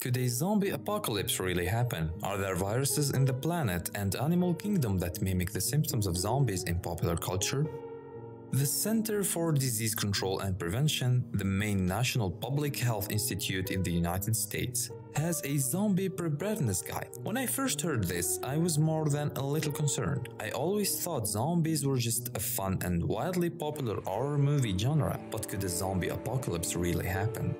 Could a zombie apocalypse really happen? Are there viruses in the planet and animal kingdom that mimic the symptoms of zombies in popular culture? The Center for Disease Control and Prevention, the main national public health institute in the United States, has a zombie preparedness guide. When I first heard this, I was more than a little concerned. I always thought zombies were just a fun and wildly popular horror movie genre, but could a zombie apocalypse really happen?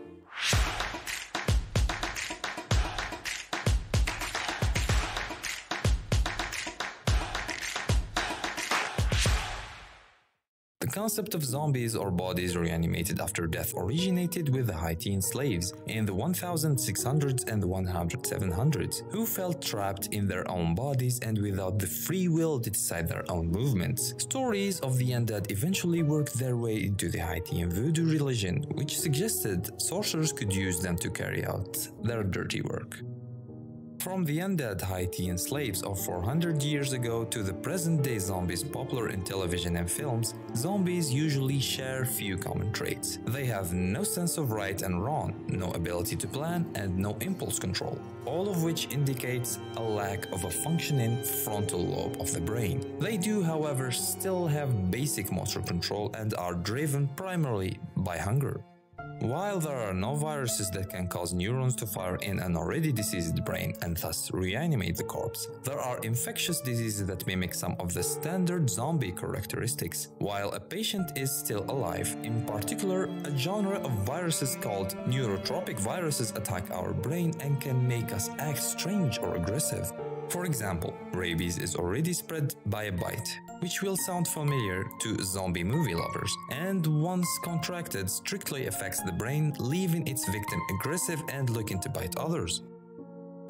Concept of zombies or bodies reanimated after death originated with the Haitian slaves in the 1600s and 1700s who felt trapped in their own bodies and without the free will to decide their own movements. Stories of the undead eventually worked their way into the Haitian voodoo religion, which suggested sorcerers could use them to carry out their dirty work. From the undead Haitian slaves of 400 years ago to the present day zombies popular in television and films, zombies usually share few common traits. They have no sense of right and wrong, no ability to plan, and no impulse control, all of which indicates a lack of a functioning frontal lobe of the brain. They do, however, still have basic motor control and are driven primarily by hunger. While there are no viruses that can cause neurons to fire in an already diseased brain and thus reanimate the corpse, there are infectious diseases that mimic some of the standard zombie characteristics. While a patient is still alive, in particular, a genre of viruses called neurotropic viruses attack our brain and can make us act strange or aggressive. For example, rabies is already spread by a bite, which will sound familiar to zombie movie lovers, and once contracted strictly affects the brain, leaving its victim aggressive and looking to bite others.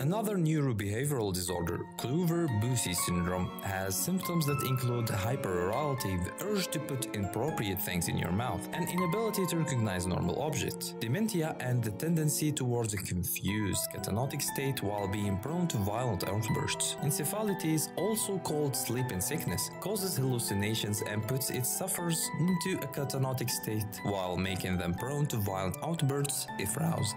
Another neurobehavioral disorder, Kluver-Bucy syndrome, has symptoms that include hyperorality, the urge to put inappropriate things in your mouth, an inability to recognize normal objects, dementia, and the tendency towards a confused, catatonic state while being prone to violent outbursts. Encephalitis, also called sleeping sickness, causes hallucinations and puts its sufferers into a catatonic state while making them prone to violent outbursts if roused.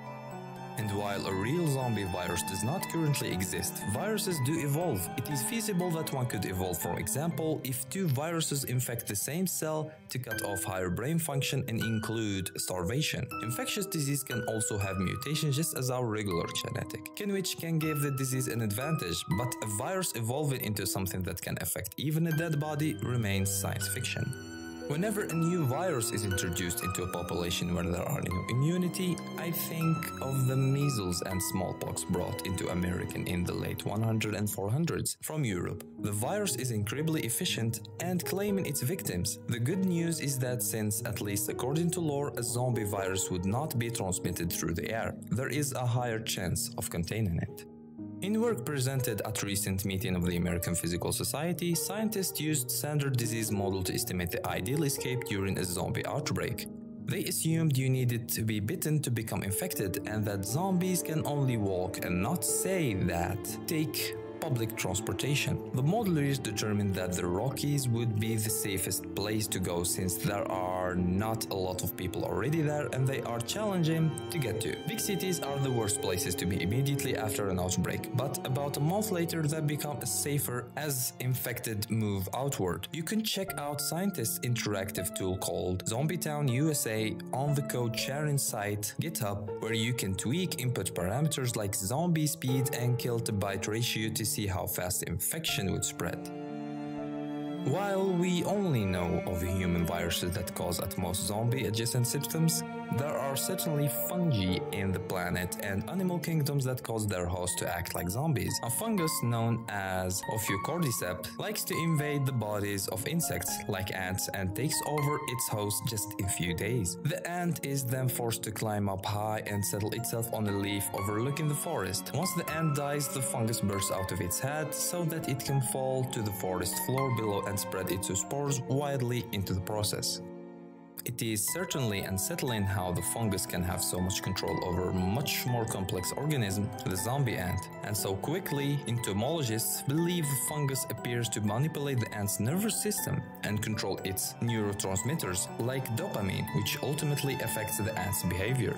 And while a real zombie virus does not currently exist, viruses do evolve. It is feasible that one could evolve, for example, if two viruses infect the same cell to cut off higher brain function and include starvation. Infectious disease can also have mutations just as our regular genetic, which can give the disease an advantage, but a virus evolving into something that can affect even a dead body remains science fiction. Whenever a new virus is introduced into a population where there are no immunity, I think of the measles and smallpox brought into America in the late 100s and 400s from Europe. The virus is incredibly efficient and claiming its victims. The good news is that since, at least according to lore, a zombie virus would not be transmitted through the air, there is a higher chance of containing it. In work presented at recent meeting of the American Physical Society, scientists used standard disease model to estimate the ideal escape during a zombie outbreak. They assumed you needed to be bitten to become infected and that zombies can only walk and not say that take public transportation. The modelers determined that the Rockies would be the safest place to go since there are not a lot of people already there and they are challenging to get to. Big cities are the worst places to be immediately after an outbreak, but about a month later they become safer as infected move outward. You can check out scientists' interactive tool called Zombietown USA on the code sharing site GitHub where you can tweak input parameters like zombie speed and kill to bite ratio to see how fast infection would spread. While we only know of human viruses that cause at most zombie adjacent symptoms, there are certainly fungi in the planet and animal kingdoms that cause their host to act like zombies. A fungus known as Ophiocordyceps likes to invade the bodies of insects like ants and takes over its host just in a few days. The ant is then forced to climb up high and settle itself on a leaf overlooking the forest. Once the ant dies, the fungus bursts out of its head so that it can fall to the forest floor below and spread its spores widely into the process. It is certainly unsettling how the fungus can have so much control over much more complex organism, the zombie ant, and so quickly entomologists believe the fungus appears to manipulate the ant's nervous system and control its neurotransmitters like dopamine, which ultimately affects the ant's behavior.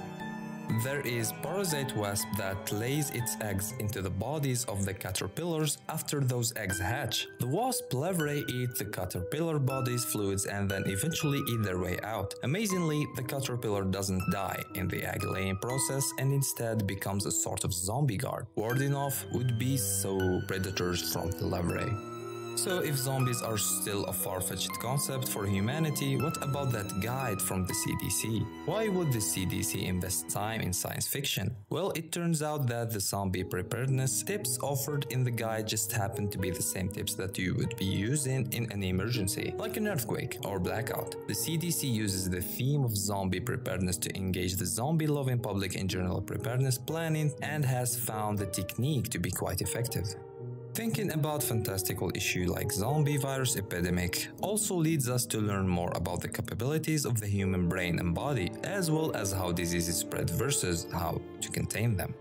There is parasite wasp that lays its eggs into the bodies of the caterpillars after those eggs hatch. The wasp larvae eat the caterpillar body's fluids and then eventually eat their way out. Amazingly, the caterpillar doesn't die in the egg laying process and instead becomes a sort of zombie guard, warding off would-be so predators from the larvae. So if zombies are still a far-fetched concept for humanity, what about that guide from the CDC? Why would the CDC invest time in science fiction? Well, it turns out that the zombie preparedness tips offered in the guide just happen to be the same tips that you would be using in an emergency, like an earthquake or blackout. The CDC uses the theme of zombie preparedness to engage the zombie-loving public in general preparedness planning and has found the technique to be quite effective. Thinking about fantastical issue like zombie virus epidemic also leads us to learn more about the capabilities of the human brain and body, as well as how diseases spread versus how to contain them.